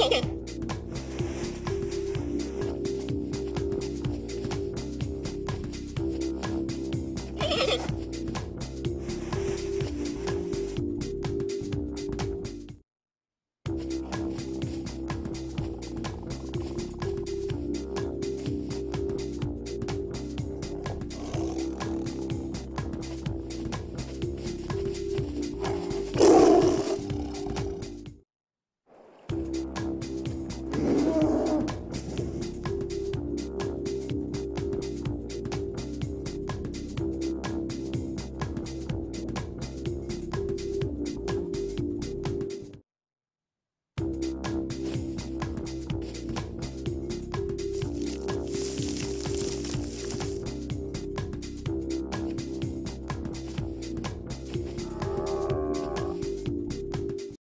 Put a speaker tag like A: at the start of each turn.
A: Hehehe